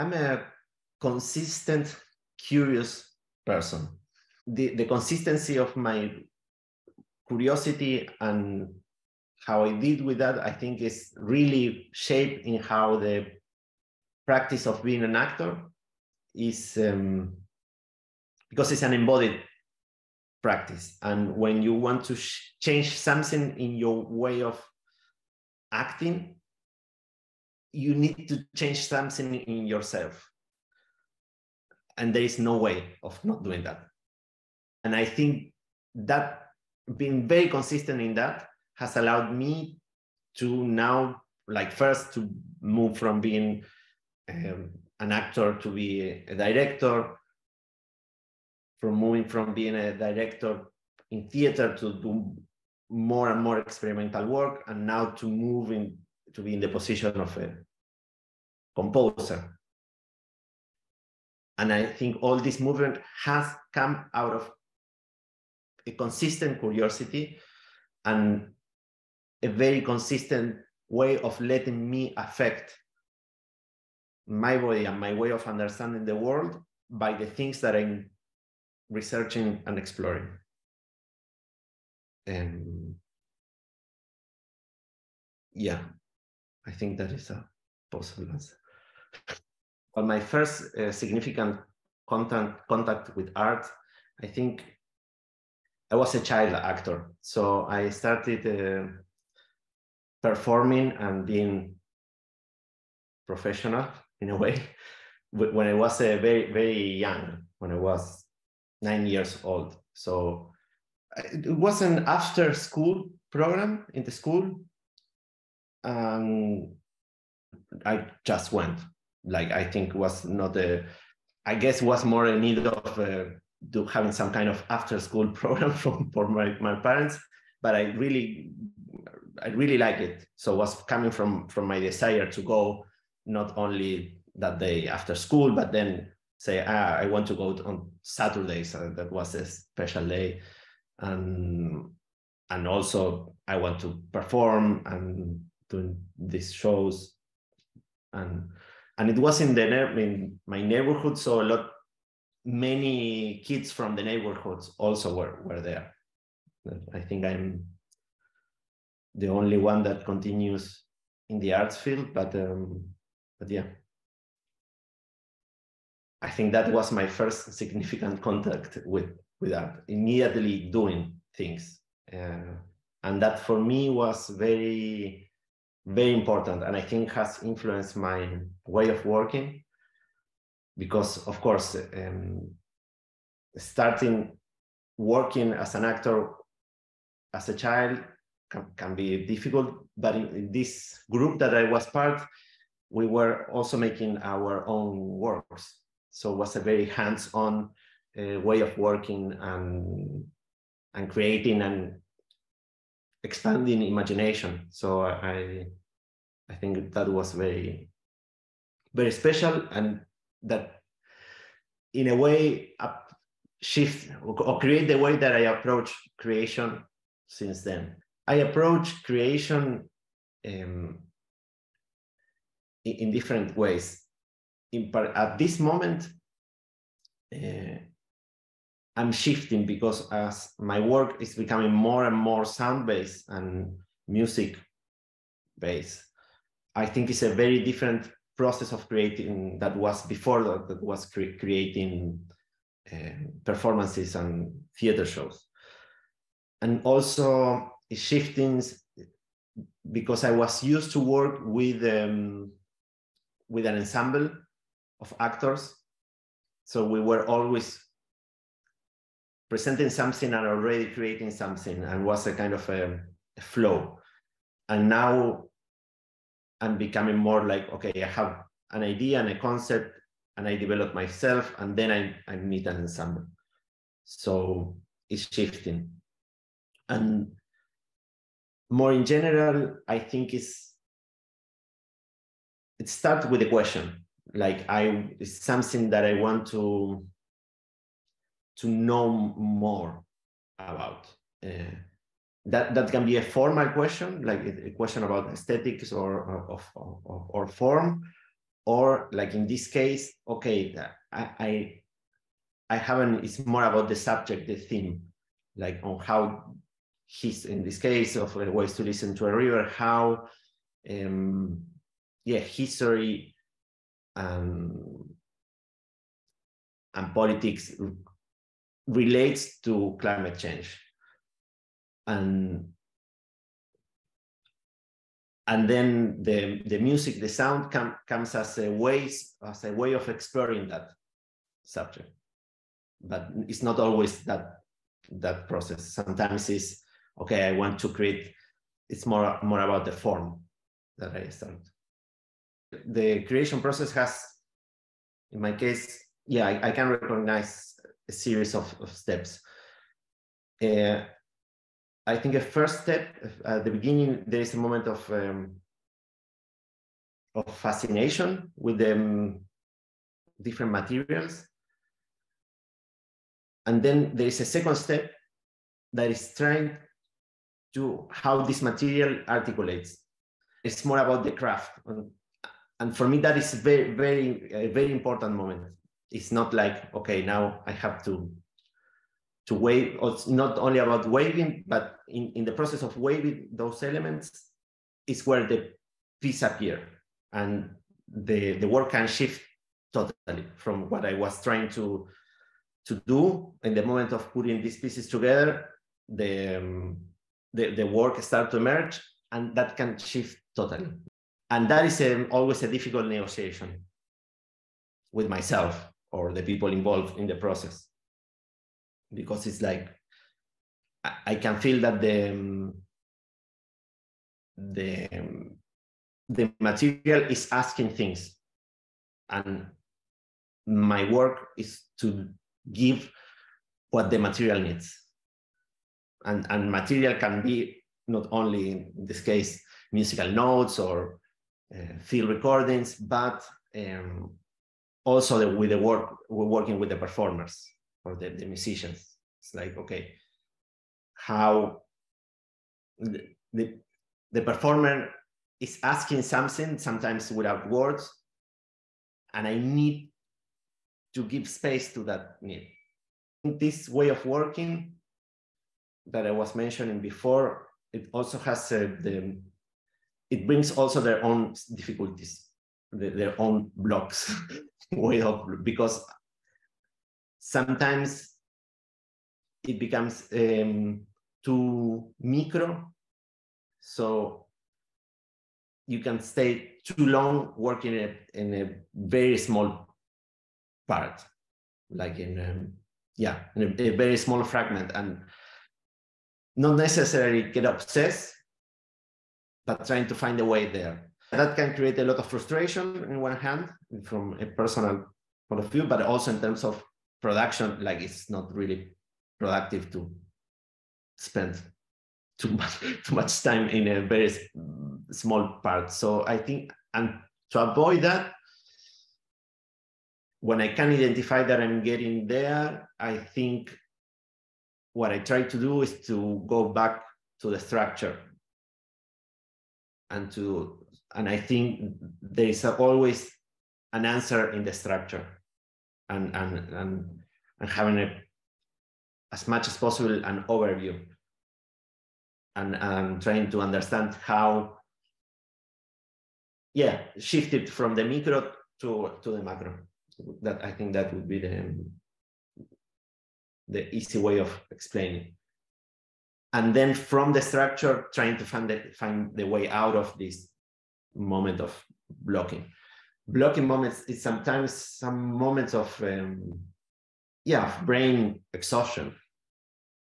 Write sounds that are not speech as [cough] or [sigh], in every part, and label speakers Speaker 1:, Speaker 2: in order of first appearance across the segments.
Speaker 1: I'm a consistent, curious person. The, the consistency of my curiosity and how I did with that, I think is really shaped in how the practice of being an actor is um, because it's an embodied practice. And when you want to change something in your way of acting, you need to change something in yourself. And there is no way of not doing that. And I think that being very consistent in that has allowed me to now, like, first to move from being um, an actor to be a director, from moving from being a director in theater to do more and more experimental work, and now to move in, to be in the position of a composer. And I think all this movement has come out of a consistent curiosity and a very consistent way of letting me affect my body and my way of understanding the world by the things that I'm researching and exploring. And yeah, I think that is a possible answer. But my first uh, significant contact, contact with art, I think I was a child actor. So I started uh, performing and being professional in a [laughs] way when I was uh, very, very young, when I was nine years old. So it was an after school program in the school. And I just went. Like I think was not a, I guess was more a need of uh, do having some kind of after school [laughs] program from for my, my parents. But I really, I really like it. So it was coming from from my desire to go not only that day after school, but then say, ah, I want to go on Saturdays. So that was a special day. And, and also I want to perform and doing these shows. And, and it was in the in my neighborhood. So a lot, many kids from the neighborhoods also were, were there. I think I'm the only one that continues in the arts field, but um, but yeah. I think that was my first significant contact with with that. Immediately doing things, uh, and that for me was very very important, and I think has influenced my way of working. Because of course, um, starting working as an actor as a child can, can be difficult, but in, in this group that I was part, we were also making our own works so it was a very hands-on uh, way of working and and creating and expanding imagination. So I I think that was very very special and that in a way up shift or create the way that I approach creation since then. I approach creation um, in, in different ways in part, at this moment, uh, I'm shifting because as my work is becoming more and more sound based and music based, I think it's a very different process of creating that was before that, that was cre creating uh, performances and theater shows. And also shifting because I was used to work with um, with an ensemble of actors. So we were always presenting something and already creating something and was a kind of a, a flow. And now I'm becoming more like, okay, I have an idea and a concept and I develop myself and then I, I meet an ensemble. So it's shifting. And more in general, I think it's it starts with a question like I it's something that I want to to know more about. Uh, that that can be a formal question, like a question about aesthetics or or, or, or form, or like in this case, okay, I, I, I haven't, it's more about the subject, the theme, like on how he's, in this case of ways to listen to a river, how, um, yeah, history and politics relates to climate change. And and then the, the music, the sound com, comes as a way as a way of exploring that subject. But it's not always that that process. Sometimes it's okay. I want to create. It's more more about the form that I start. The creation process has, in my case, yeah, I, I can recognize a series of, of steps. Uh, I think a first step at the beginning, there is a moment of um, of fascination with the um, different materials. And then there is a second step that is trying to how this material articulates. It's more about the craft. And, and for me, that is very, very, a very important moment. It's not like, okay, now I have to to wave, it's not only about waving, but in, in the process of waving those elements is where the piece appear and the, the work can shift totally from what I was trying to, to do in the moment of putting these pieces together, the, um, the, the work start to emerge and that can shift totally. And that is a, always a difficult negotiation with myself or the people involved in the process. Because it's like I, I can feel that the the the material is asking things. And my work is to give what the material needs. And and material can be not only in this case musical notes or uh, field recordings but um, also the, with the work we're working with the performers or the, the musicians. It's like, okay, how the, the, the performer is asking something, sometimes without words, and I need to give space to that need. This way of working that I was mentioning before, it also has uh, the, it brings also their own difficulties, their own blocks [laughs] way of, because sometimes it becomes um, too micro. So you can stay too long working in a, in a very small part, like in, um, yeah, in a, a very small fragment and not necessarily get obsessed, but trying to find a way there. That can create a lot of frustration in one hand from a personal point of view, but also in terms of production, like it's not really productive to spend too much [laughs] too much time in a very small part. So I think, and to avoid that, when I can identify that I'm getting there, I think what I try to do is to go back to the structure and to and I think there is always an answer in the structure and and and, and having a, as much as possible an overview and, and trying to understand how yeah shifted from the micro to to the macro. That i think that would be the the easy way of explaining. And then from the structure trying to find the find the way out of this moment of blocking. Blocking moments is sometimes some moments of um, yeah brain exhaustion.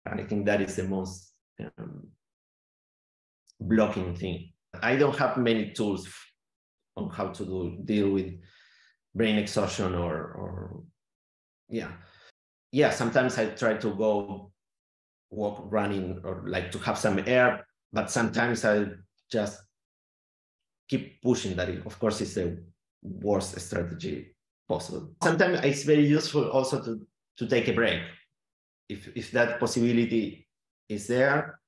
Speaker 1: And i think that is the most um, blocking thing. I don't have many tools on how to do deal with brain exhaustion or or yeah. Yeah sometimes i try to go walk running or like to have some air but sometimes i just keep pushing that of course it's the worst strategy possible. Sometimes it's very useful also to, to take a break. If, if that possibility is there,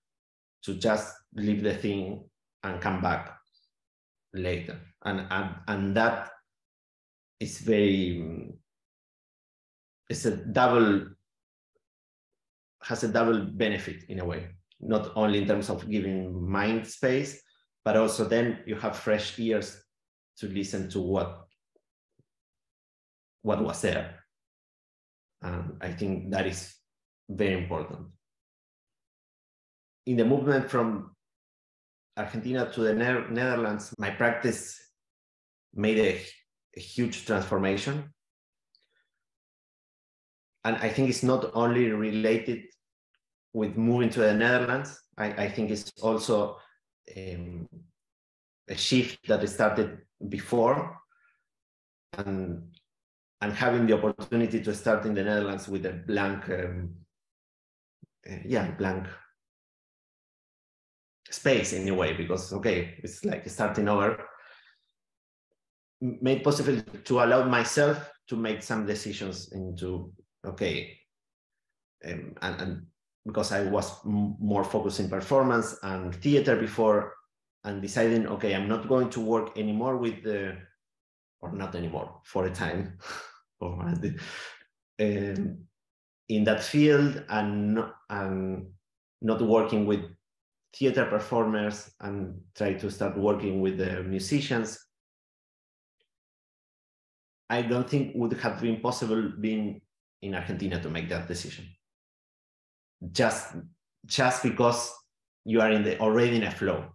Speaker 1: to just leave the thing and come back later. And, and, and that it's very it's a double has a double benefit in a way not only in terms of giving mind space but also then you have fresh ears to listen to what what was there and i think that is very important in the movement from argentina to the ne- netherlands my practice made a, a huge transformation and I think it's not only related with moving to the Netherlands. I, I think it's also um, a shift that started before, and and having the opportunity to start in the Netherlands with a blank, um, uh, yeah, blank space in a way because okay, it's like starting over. Made possible to allow myself to make some decisions into okay, um, and, and because I was more focused in performance and theater before, and deciding, okay, I'm not going to work anymore with the, or not anymore for a time, [laughs] or um, in that field, and and not working with theater performers and try to start working with the musicians. I don't think would have been possible being in Argentina to make that decision. Just just because you are in the already in a flow,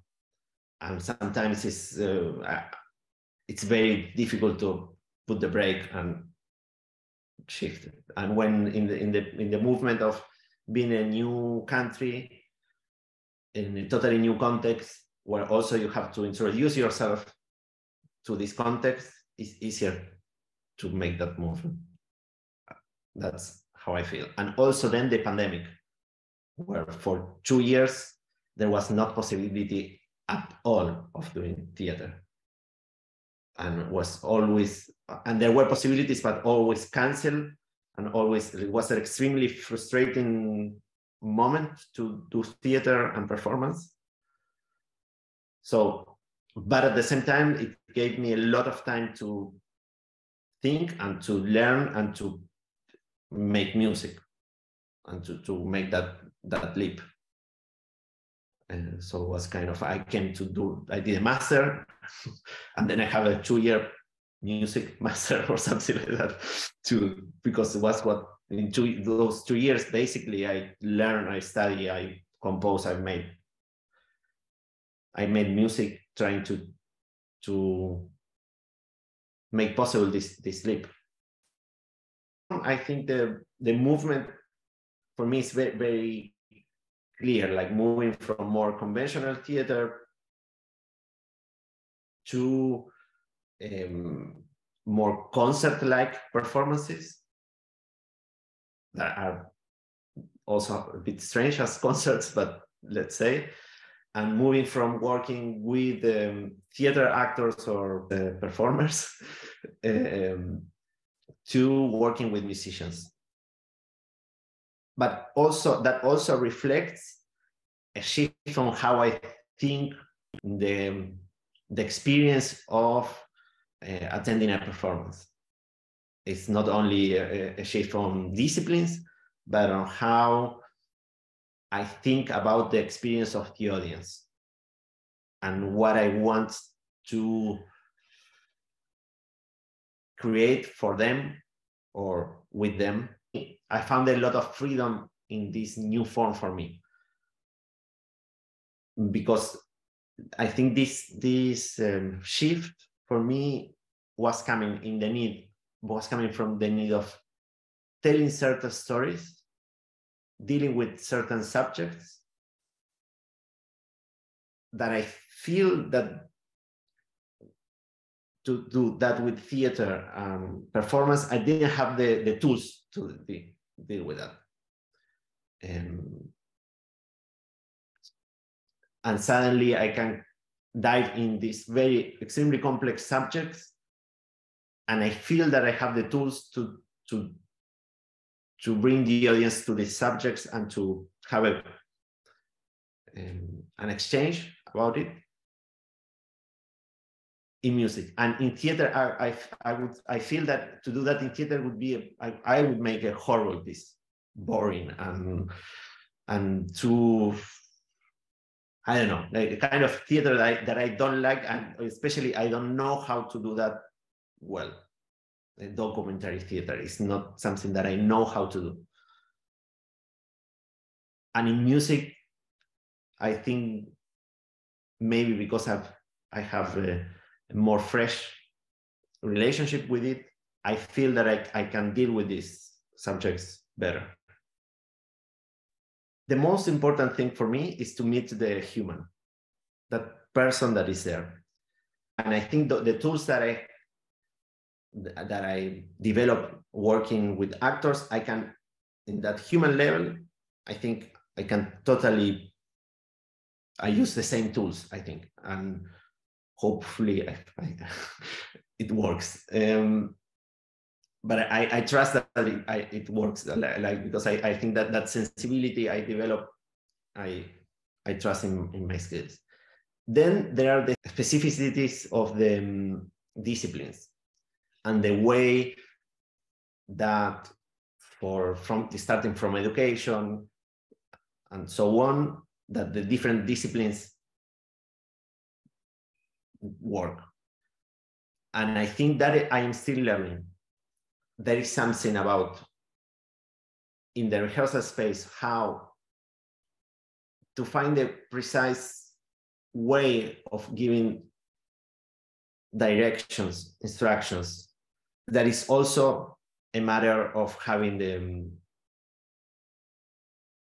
Speaker 1: and sometimes it's uh, it's very difficult to put the brake and shift. And when in the in the in the movement of being a new country in a totally new context, where also you have to introduce yourself to this context, it's easier to make that movement. That's how I feel. And also then the pandemic, where for two years there was not possibility at all of doing theater. And was always, and there were possibilities, but always canceled. And always, it was an extremely frustrating moment to do theater and performance. So, but at the same time, it gave me a lot of time to think and to learn and to make music and to, to make that that leap. And so it was kind of i came to do i did a master [laughs] and then i have a two year music [laughs] master or something like that to because it was what in two those two years basically i learned i study i compose i made i made music trying to to make possible this this leap. I think the the movement for me it's very very clear, like moving from more conventional theater to um, more concert-like performances that are also a bit strange as [laughs] concerts, but let's say, and moving from working with um, theater actors or uh, performers [laughs] um, to working with musicians. But also that also reflects a shift on how I think the, the experience of uh, attending a performance. It's not only a, a shift from disciplines, but on how I think about the experience of the audience and what I want to create for them or with them. I found a lot of freedom in this new form for me. Because I think this this um, shift for me was coming in the need was coming from the need of telling certain stories, dealing with certain subjects that I feel that to do that with theater um, performance, I didn't have the, the tools to de deal with that. Um, and suddenly I can dive in these very extremely complex subjects and I feel that I have the tools to, to, to bring the audience to these subjects and to have a, um, an exchange about it in music. And in theater I, I, I would i feel that to do that in theater would be a, I, I would make a horrible piece boring and and too i don't know like a kind of theater that I, that I don't like and especially i don't know how to do that well. The documentary theater is not something that i know how to do. And in music i think maybe because i've i have a more fresh relationship with it i feel that I, I can deal with these subjects better the most important thing for me is to meet the human, that person that is there. And I think the, the tools that I that I develop working with actors, I can, in that human level, I think I can totally, I use the same tools, I think, and hopefully I, [laughs] I, it works. Um, but I, I trust that it, I, it works like because I, I think that that sensibility I develop, I I trust in, in my skills. Then there are the specificities of the um, disciplines and the way that for from starting from education and so on that the different disciplines work. And i think that i am still learning. There is something about in the rehearsal space how to find the precise way of giving directions instructions. That is also a matter of having the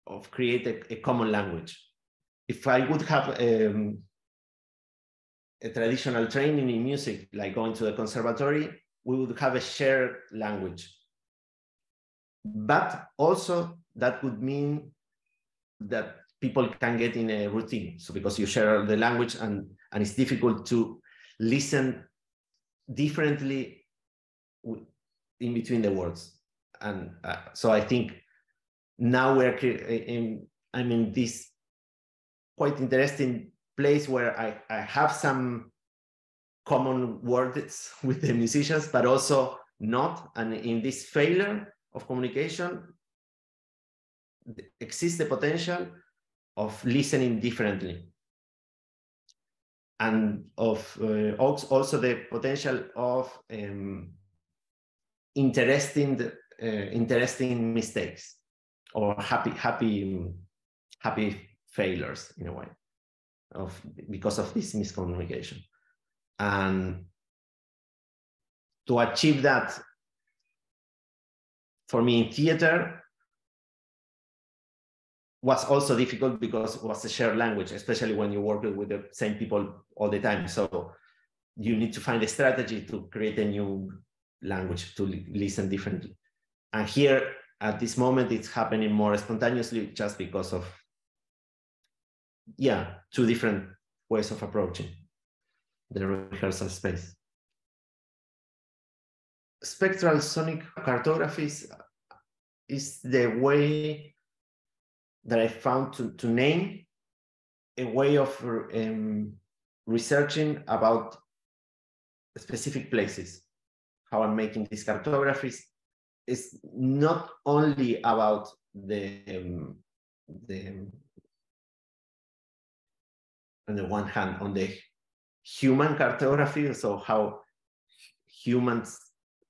Speaker 1: of create a, a, common language. If i would have um, traditional training in music like going to the conservatory we would have a shared language. But also that would mean that people can get in a routine. So because you share the language and, and it's difficult to listen differently in between the words. And uh, so I think now we're in, I'm in this quite interesting place where I, I have some common words [laughs] with the musicians, but also not. And in this failure of communication, exists the potential of listening differently and of uh, also the potential of um, interesting uh, interesting mistakes or happy happy happy failures in a way of because of this miscommunication and to achieve that, for me in theater, was also difficult because it was a shared language, especially when you work with the same people all the time. So you need to find a strategy to create a new language to listen differently. And here at this moment, it's happening more spontaneously just because of, yeah, two different ways of approaching the rehearsal space. Spectral sonic cartographies is the way that I found to, to name a way of um, researching about specific places. How I'm making these cartographies is not only about the, um, the on the one hand, on the human cartography, so how humans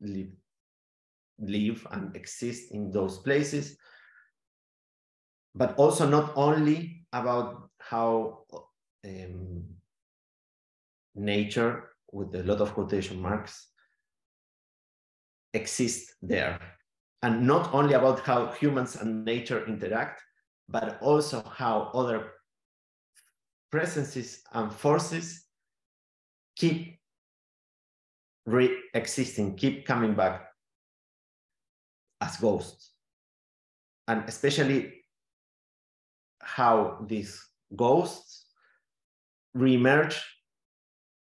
Speaker 1: live, live and exist in those places, but also not only about how um, nature, with a lot of quotation marks, exists there. And not only about how humans and nature interact, but also how other presences and forces keep re-existing, keep coming back as ghosts. And especially how these ghosts reemerge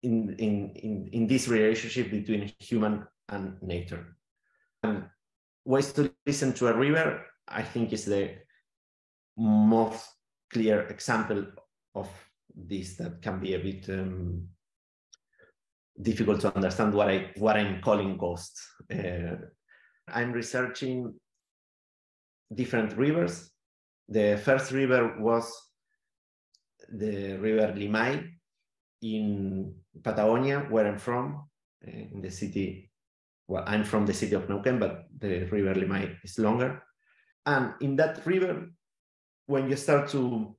Speaker 1: in, in, in, in this relationship between human and nature. And ways to listen to a river, I think is the most clear example of this that can be a bit um, difficult to understand what I what I'm calling ghosts. Uh, I'm researching different rivers. The first river was the river Limay in Patagonia, where I'm from, in the city. Well, I'm from the city of Neuquén, but the river Limay is longer. And in that river, when you start to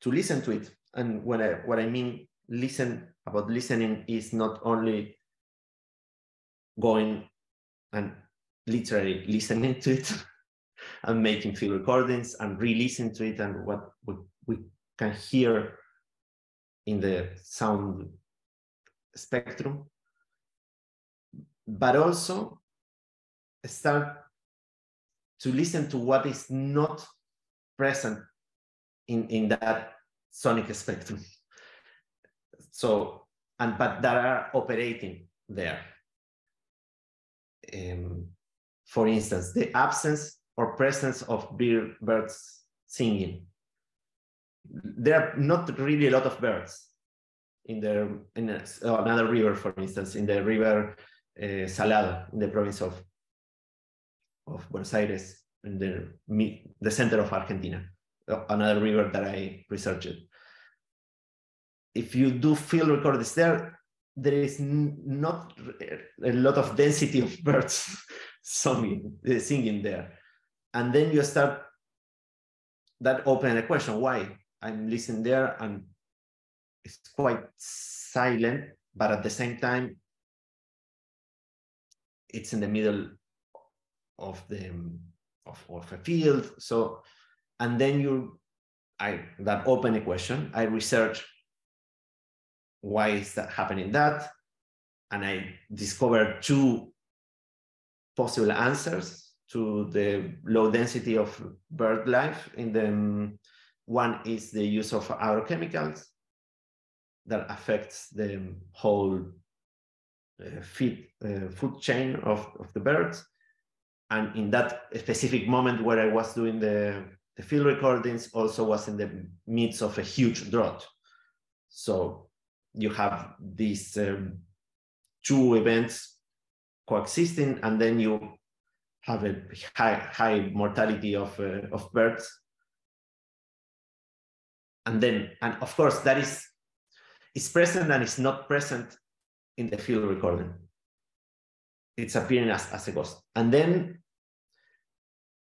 Speaker 1: to listen to it, and when I what I mean listen about listening is not only going and literally listening to it [laughs] and making field recordings and re-listen to it and what we, we can hear in the sound spectrum. But also start to listen to what is not present in, in that sonic spectrum. So, and but that are operating there. Um, for instance, the absence or presence of birds singing. There are not really a lot of birds in the in a, another river, for instance, in the river uh, Salado in the province of of Buenos Aires, in the the center of Argentina, another river that I researched. If you do field recordings there, there is not a lot of density of birds [laughs] singing, uh, singing there. And then you start that open a question why I'm listening there and it's quite silent, but at the same time, it's in the middle of the of, of a field. So, and then you, I that open a question. I research why is that happening that, and I discovered two possible answers to the low density of bird life in the one is the use of agrochemicals that affects the whole uh, feed uh, food chain of, of the birds. And in that specific moment where I was doing the, the field recordings, also was in the midst of a huge drought. So you have these um, two events coexisting, and then you have a high, high mortality of, uh, of birds. And then, and of course, that is, is present and is not present in the field recording. It's appearing as, as a ghost. And then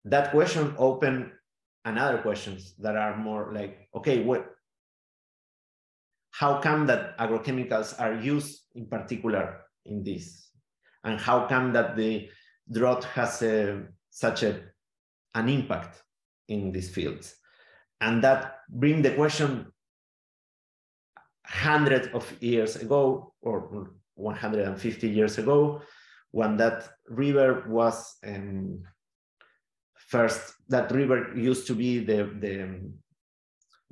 Speaker 1: that question open another questions that are more like, okay, what how come that agrochemicals are used in particular in this? And how come that the drought has a, such a, an impact in these fields? And that bring the question hundreds of years ago or 150 years ago when that river was um, first that river used to be the, the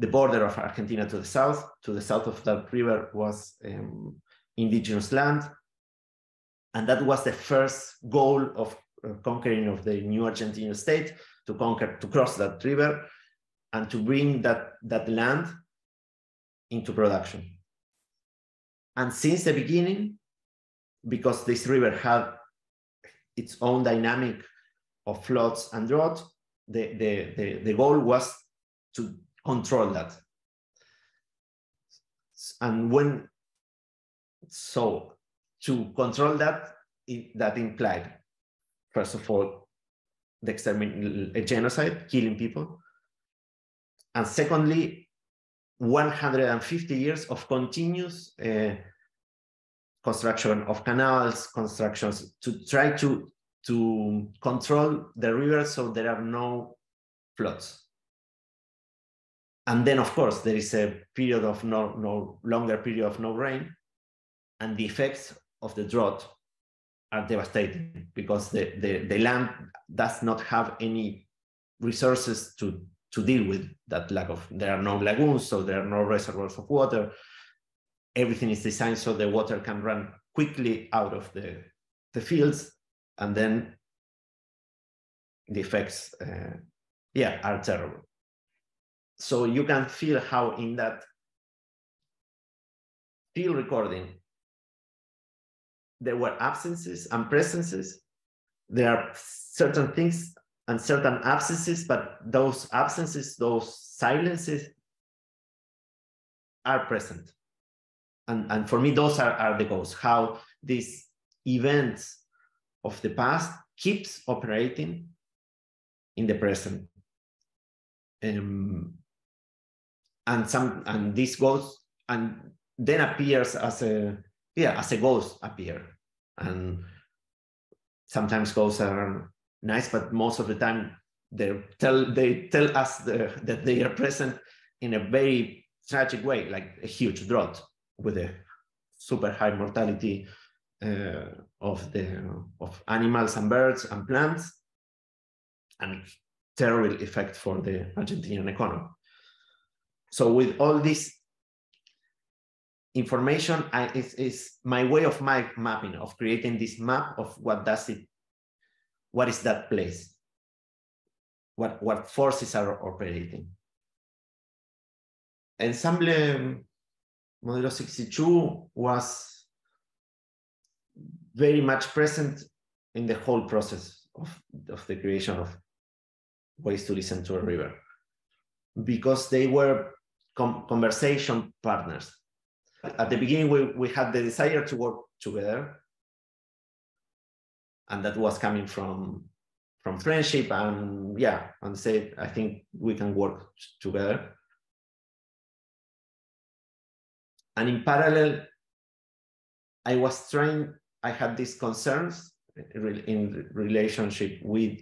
Speaker 1: the border of argentina to the south to the south of that river was um, indigenous land and that was the first goal of uh, conquering of the new argentine state to conquer to cross that river and to bring that that land into production. And since the beginning, because this river had its own dynamic of floods and drought, the, the, the, the goal was to control that. And when, so to control that, it, that implied, first of all, the extermin a genocide, killing people. And secondly, 150 years of continuous uh, construction of canals, constructions to try to, to control the river so there are no floods. And then, of course, there is a period of no, no longer period of no rain, and the effects of the drought are devastating because the, the, the land does not have any resources to to deal with that lack of there are no lagoons so there are no reservoirs of water everything is designed so the water can run quickly out of the the fields and then the effects uh, yeah are terrible so you can feel how in that field recording there were absences and presences. There are certain things and certain absences, but those absences, those silences are present. And, and for me, those are, are the goals, how these events of the past keeps operating in the present. Um, and some and this goes and then appears as a yeah as a ghost appear and sometimes ghosts are nice but most of the time they tell they tell us the, that they are present in a very tragic way like a huge drought with a super high mortality Uh, of the of animals and birds and plants and terrible effect for the argentinian economy. So with all this information I, is, is my way of my mapping of creating this map of what does it what is that place? What what forces are operating? Ensemble um, modelo 62 was very much present in the whole process of, of the creation of ways to listen to a river because they were conversation partners. At the beginning, we, we had the desire to work together. And that was coming from, from friendship and yeah, and said, I think we can work together. And in parallel, I was trying, I had these concerns in relationship with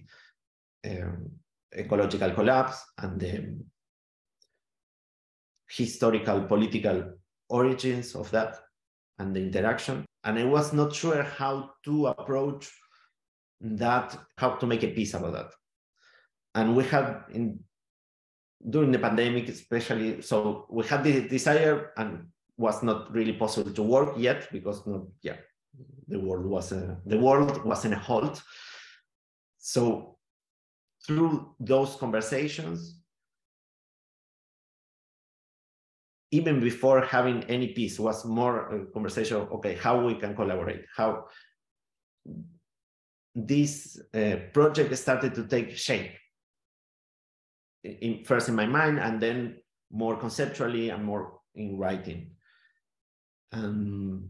Speaker 1: um, ecological collapse and the historical political origins of that and the interaction. And I was not sure how to approach that, how to make a piece about that. And we had in during the pandemic, especially, so we had the desire and was not really possible to work yet because not, yeah, the world was a, the world was in a halt. So through those conversations, even before having any piece was more a conversation okay how we can collaborate how this uh, project started to take shape in, first in my mind and then more conceptually and more in writing um,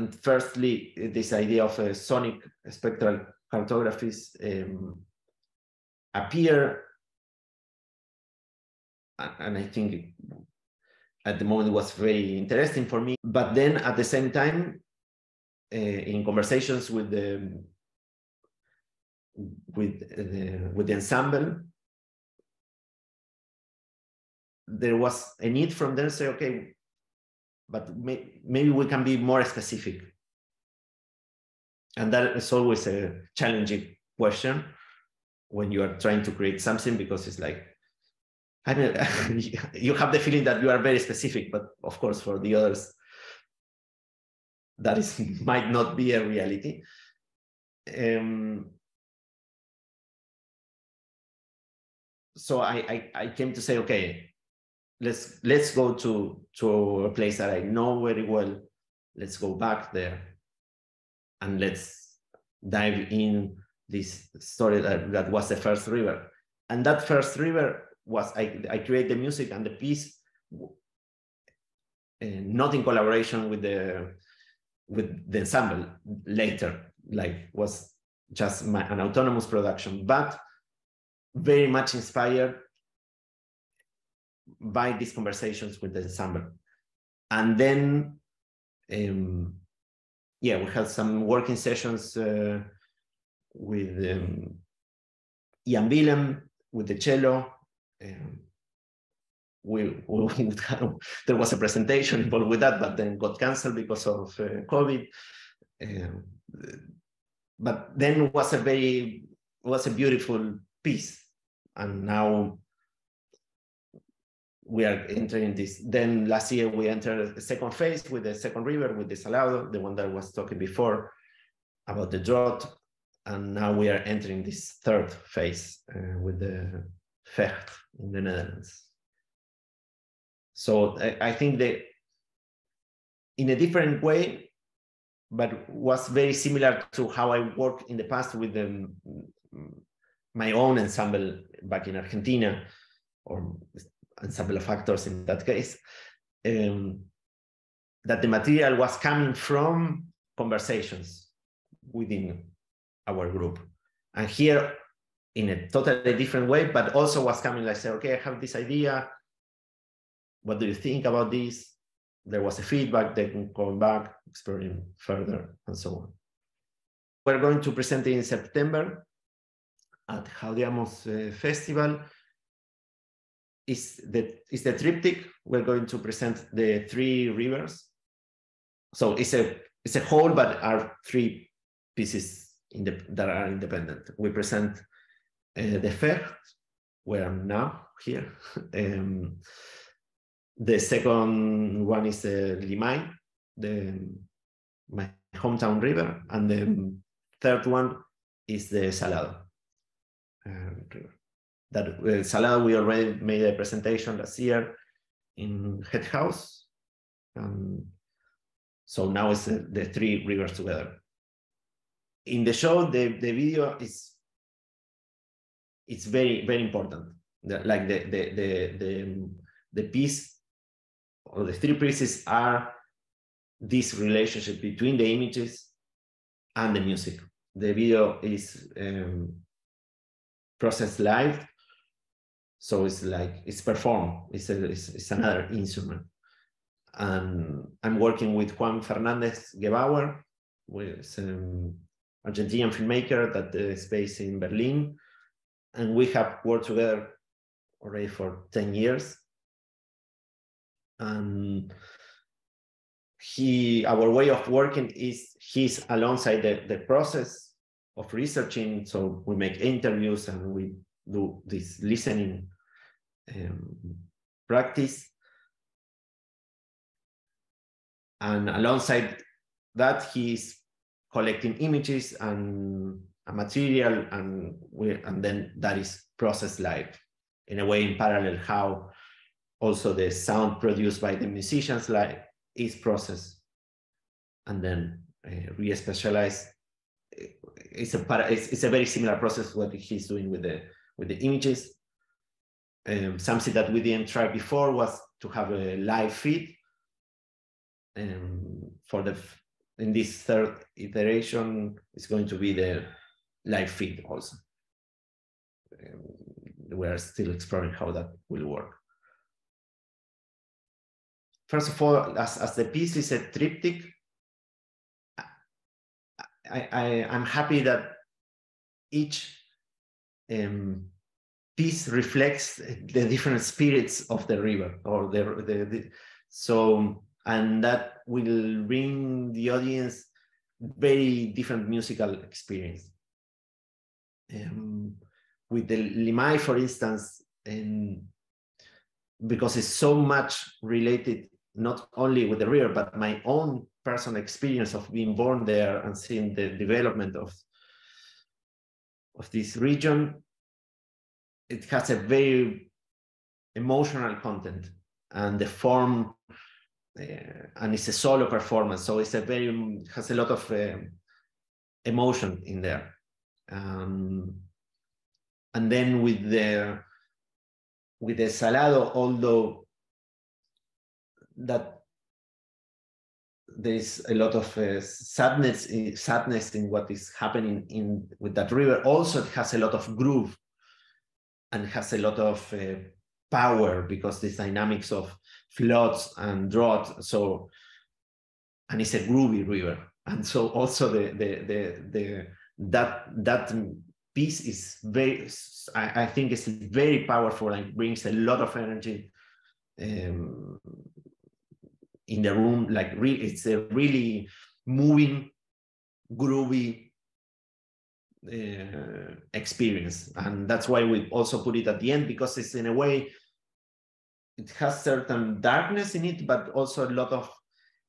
Speaker 1: and firstly this idea of a sonic spectral cartographies um, appear and I think at the moment it was very interesting for me. But then at the same time, uh, in conversations with the with the with the ensemble, there was a need from them to say, okay, but may, maybe we can be more specific. And that is always a challenging question when you are trying to create something because it's like I mean, [laughs] you have the feeling that you are very specific, but of course, for the others, that is [laughs] might not be a reality. Um, so I, I, I came to say, okay, let's let's go to to a place that I know very well. Let's go back there, and let's dive in this story that, that was the first river. And that first river was I, I create the music and the piece uh, not in collaboration with the with the ensemble later like was just my, an autonomous production but very much inspired by these conversations with the ensemble. And then um, yeah we had some working sessions uh, with um, Jan Willem with the cello. Um, we, we [laughs] there was a presentation involved with that, but then got canceled because of uh, COVID. Um, but then was a very was a beautiful piece, and now we are entering this. Then last year we entered the second phase with the second river with the Salado, the one that I was talking before about the drought, and now we are entering this third phase uh, with the Vecht in the Netherlands. So I, I think that in a different way, but was very similar to how I worked in the past with the, my own ensemble back in Argentina, or ensemble of actors in that case. Um, that the material was coming from conversations within our group. And here, in a totally different way, but also was coming like, say, okay, I have this idea. What do you think about this? There was a feedback, they can come back, exploring further, and so on. We're going to present it in September at Gaudeamus uh, Festival. Is the, is the triptych. We're going to present the three rivers so it's a it's a whole, but are three pieces in the, that are independent. We present uh, the Vecht, where I'm now here. [laughs] um, the second one is the uh, Limay, the my hometown river, and the third one is the Salado uh, river. That uh, we already made a presentation last year in Head House. Um, so now it's the, the three rivers together. In the show, the, the video is it's very very important. The, like the, the the the the piece or the three pieces are this relationship between the images and the music. The video is um, processed live, so it's like it's performed. It's, a, it's, it's another instrument and I'm working with Juan Fernandez Gebauer, is an Argentinian filmmaker that uh, is based in Berlin. And we have worked together already for 10 years. And he, our way of working is he's alongside the, the process of researching. So we make interviews and we do this listening um, practice and alongside that, he's collecting images and a material, and we, and then that is processed live in a way in parallel. How also the sound produced by the musicians like is processed and then uh, re-specialized. It's a it's, it's a very similar process what he's doing with the with the images. Um, something that we didn't try before was to have a live feed um, for the in this third iteration it's going to be the live feed also. Um, we are still exploring how that will work. First of all, as, as the piece is a triptych, I, I, I'm happy that each um, piece reflects the different spirits of the river or the, the, the so and that will bring the audience very different musical experience. Um, with the Limay, for instance, and because it's so much related not only with the river, but my own personal experience of being born there and seeing the development of, of this region, it has a very emotional content and the form uh, and it's a solo performance, so it's a very has a lot of uh, emotion in there. Um, and then with the with the salado, although that there is a lot of uh, sadness sadness in what is happening in with that river also it has a lot of groove and has a lot of uh, power because these dynamics of floods and drought. So, and it's a groovy river. And so also the the the, the that that piece is very I, I think it's very powerful and brings a lot of energy um, in the room. Like re, it's a really moving, groovy uh, experience and that's why we also put it at the end because it's in a way it has certain darkness in it, but also a lot of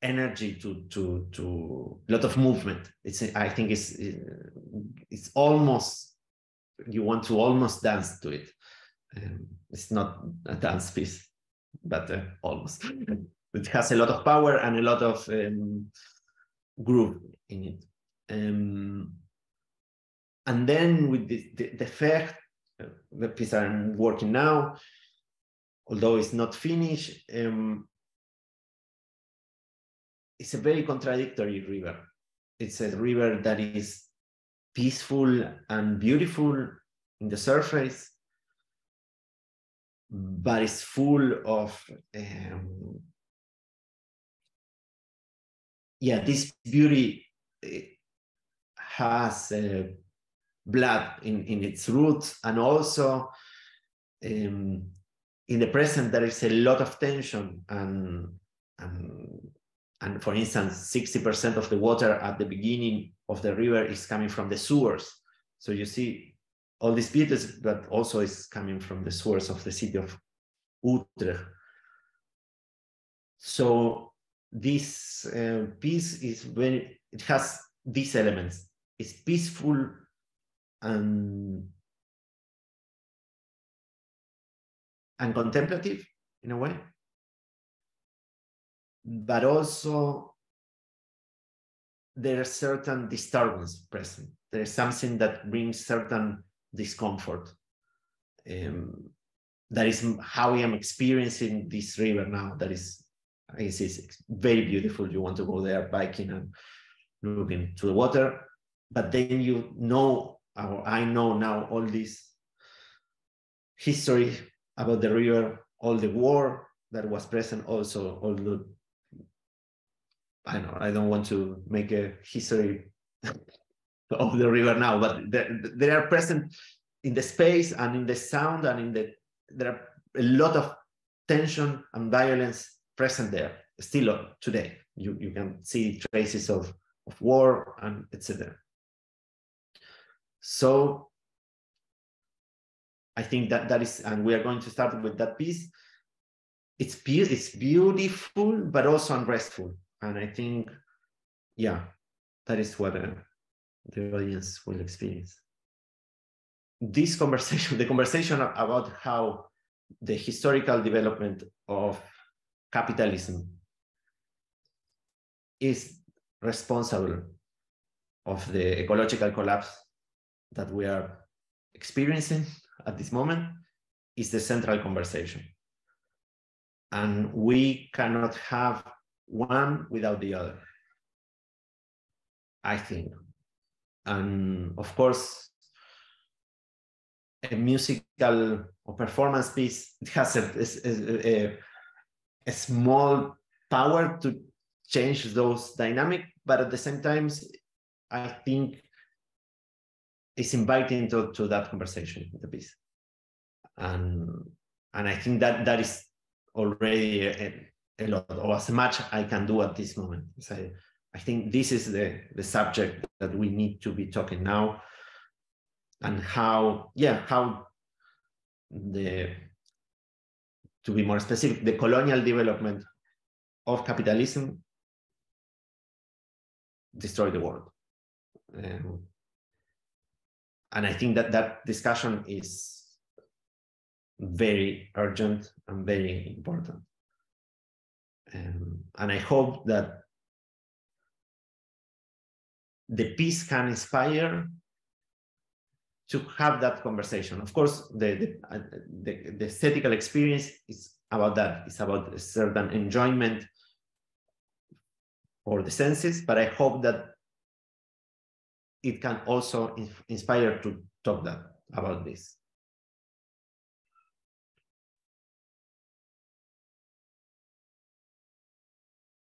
Speaker 1: energy to to to a lot of movement. It's I think it's it's almost you want to almost dance to it. Um, it's not a dance piece, but uh, almost. [laughs] it has a lot of power and a lot of um, groove in it. Um, and then with the, the, the the piece I'm working now, although it's not finished, um, it's a very contradictory river. It's a river that is peaceful and beautiful in the surface, but it's full of um, yeah, this beauty eh, has uh, blood in, in its roots and also um, in the present there is a lot of tension and and and for instance 60% of the water at the beginning of the river is coming from the sewers. So you see all these beauties but also is coming from the sewers of the city of utrecht. So this uh, piece is very it has these elements. It's peaceful and and contemplative in a way. But also there are certain disturbance present. There's something that brings certain discomfort um, that is how i am experiencing this river now that is I guess it's very beautiful. You want to go there biking and looking to the water, but then you know, or I know now all this history about the river, all the war that was present, also all the I know I don't want to make a history [laughs] of the river now, but they are present in the space and in the sound and in the there are a lot of tension and violence present there still today. You, you can see traces of, of war and etc. So I think that that is, and we are going to start with that piece. It's it's beautiful, but also unrestful, and I think, yeah, that is what uh, the audience will experience. This conversation, [laughs] the conversation about how the historical development of capitalism is responsible of the ecological collapse that we are experiencing at this moment is the central conversation. And we cannot have one without the other, I think. And of course, a musical or performance piece it has a, a, a, a small power to change those dynamic, but at the same time, I think it's inviting to, to that conversation the piece. And and I think that that is already a, a lot or as much I can do at this moment. So I think this is the, the subject that we need to be talking now and how, yeah, how the to be more specific, the colonial development of capitalism destroyed the world. Um, and I think that that discussion is very urgent and very important. Um, and I hope that the piece can inspire to have that conversation. Of course, the, the, uh, the, the aesthetical experience is about that. It's about a certain enjoyment for the senses, but I hope that it can also inspire to talk that about this.